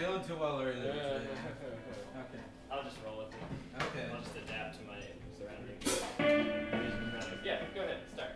feeling too well earlier today. Okay. I'll just roll with it. Okay. I'll just adapt to my surroundings. yeah, go ahead, start.